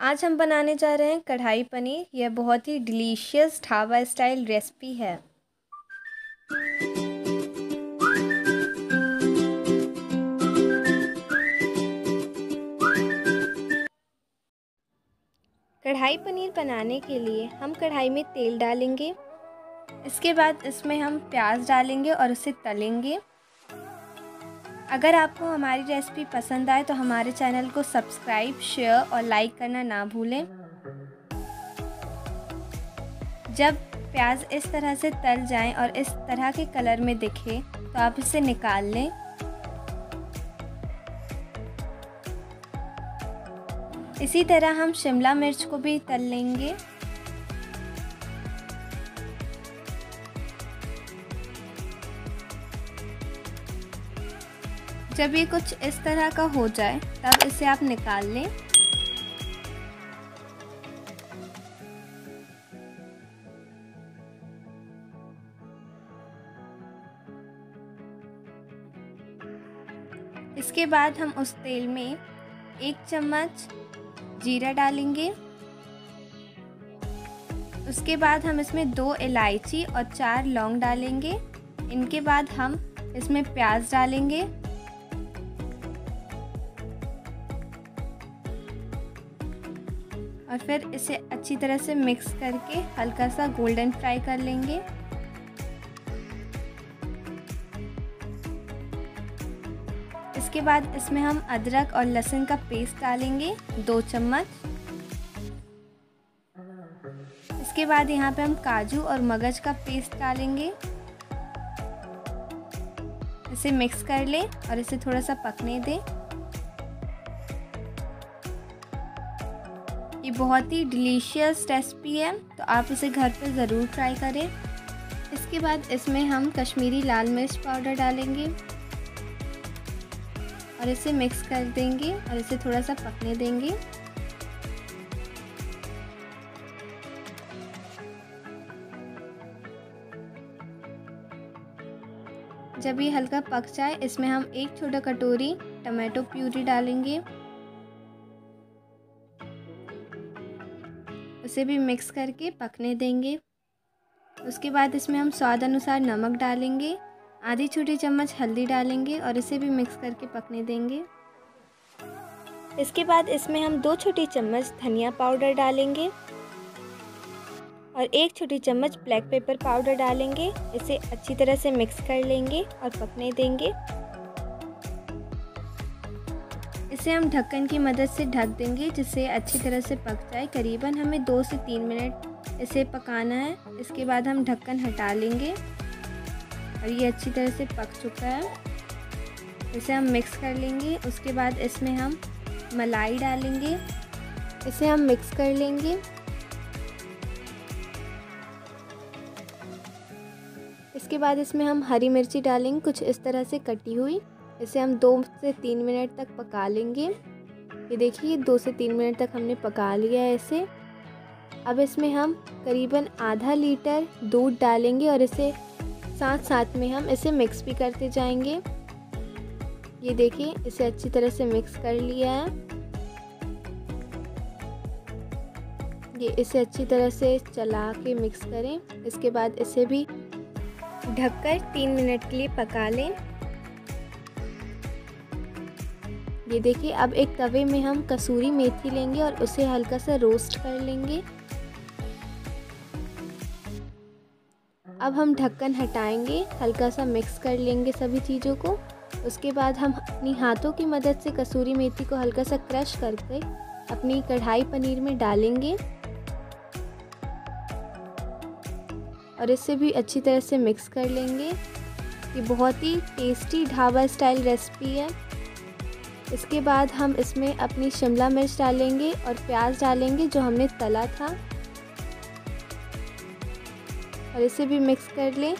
आज हम बनाने जा रहे हैं कढ़ाई पनीर। यह बहुत ही डिलीशियस ढाबा स्टाइल रेसिपी है। कढ़ाई पनीर बनाने के लिए हम कढ़ाई में तेल डालेंगे। इसके बाद इसमें हम प्याज डालेंगे और उसे तलेंगे। अगर आपको हमारी रेसिपी पसंद आए तो हमारे चैनल को सब्सक्राइब शेयर और लाइक करना ना भूलें। जब प्याज इस तरह से तल जाएँ और इस तरह के कलर में दिखे तो आप इसे निकाल लें। इसी तरह हम शिमला मिर्च को भी तल लेंगे। जब ये कुछ इस तरह का हो जाए, तब इसे आप निकाल लें। इसके बाद हम उस तेल में एक चम्मच जीरा डालेंगे। उसके बाद हम इसमें दो इलायची और चार लौंग डालेंगे। इनके बाद हम इसमें प्याज डालेंगे। और फिर इसे अच्छी तरह से मिक्स करके हल्का सा गोल्डन फ्राई कर लेंगे। इसके बाद इसमें हम अदरक और लहसुन का पेस्ट डालेंगे, दो चम्मच। इसके बाद यहाँ पे हम काजू और मगज का पेस्ट डालेंगे। इसे मिक्स कर लें और इसे थोड़ा सा पकने दें। ये बहुत ही डिलीशियस रेसिपी है तो आप इसे घर पर ज़रूर ट्राई करें। इसके बाद इसमें हम कश्मीरी लाल मिर्च पाउडर डालेंगे और इसे मिक्स कर देंगे और इसे थोड़ा सा पकने देंगे। जब ये हल्का पक जाए, इसमें हम एक छोटा कटोरी टमाटो प्यूरी डालेंगे। उसे भी मिक्स करके पकने देंगे। उसके बाद इसमें हम स्वाद अनुसार नमक डालेंगे, आधी छोटी चम्मच हल्दी डालेंगे और इसे भी मिक्स करके पकने देंगे। इसके बाद इसमें हम दो छोटी चम्मच धनिया पाउडर डालेंगे और एक छोटी चम्मच ब्लैक पेपर पाउडर डालेंगे। इसे अच्छी तरह से मिक्स कर लेंगे और पकने देंगे। इसे हम ढक्कन की मदद से ढक देंगे, जिससे अच्छी तरह से पक जाए। करीबन हमें दो से तीन मिनट इसे पकाना है। इसके बाद हम ढक्कन हटा लेंगे। और ये अच्छी तरह से पक चुका है। इसे हम मिक्स कर लेंगे। उसके बाद इसमें हम मलाई डालेंगे। इसे हम मिक्स कर लेंगे। इसके बाद इसमें हम हरी मिर्ची डालेंगे। कुछ इस तरह से कटी हुई। इसे हम दो से तीन मिनट तक पका लेंगे। ये देखिए, दो से तीन मिनट तक हमने पका लिया है इसे। अब इसमें हम करीबन आधा लीटर दूध डालेंगे और इसे साथ साथ में हम इसे मिक्स भी करते जाएँगे। ये देखिए, इसे अच्छी तरह से मिक्स कर लिया है। ये इसे अच्छी तरह से चला के मिक्स करें। इसके बाद इसे भी ढककर तीन मिनट के लिए पका लें। ये देखिए, अब एक तवे में हम कसूरी मेथी लेंगे और उसे हल्का सा रोस्ट कर लेंगे। अब हम ढक्कन हटाएँगे, हल्का सा मिक्स कर लेंगे सभी चीज़ों को। उसके बाद हम अपनी हाथों की मदद से कसूरी मेथी को हल्का सा क्रश करके अपनी कढ़ाई पनीर में डालेंगे। और इसे भी अच्छी तरह से मिक्स कर लेंगे। ये बहुत ही टेस्टी ढाबा स्टाइल रेसिपी है। इसके बाद हम इसमें अपनी शिमला मिर्च डालेंगे और प्याज डालेंगे जो हमने तला था। और इसे भी मिक्स कर लें।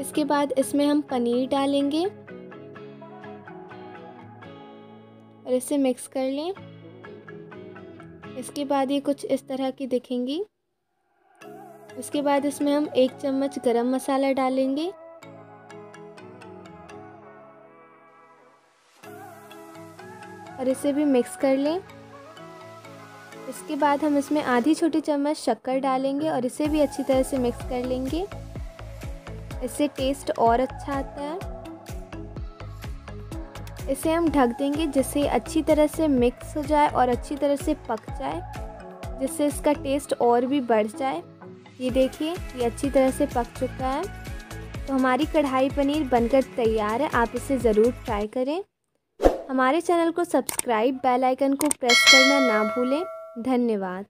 इसके बाद इसमें हम पनीर डालेंगे। और इसे मिक्स कर लें। इसके बाद ये कुछ इस तरह की दिखेंगी। उसके बाद इसमें हम एक चम्मच गरम मसाला डालेंगे। और इसे भी मिक्स कर लें। इसके बाद हम इसमें आधी छोटी चम्मच शक्कर डालेंगे और इसे भी अच्छी तरह से मिक्स कर लेंगे। इससे टेस्ट और अच्छा आता है। इसे हम ढक देंगे जिससे अच्छी तरह से मिक्स हो जाए और अच्छी तरह से पक जाए, जिससे इसका टेस्ट और भी बढ़ जाए। ये देखिए, ये अच्छी तरह से पक चुका है। तो हमारी कढ़ाई पनीर बनकर तैयार है। आप इसे ज़रूर ट्राई करें। हमारे चैनल को सब्सक्राइब बेल आइकन को प्रेस करना ना भूलें। धन्यवाद।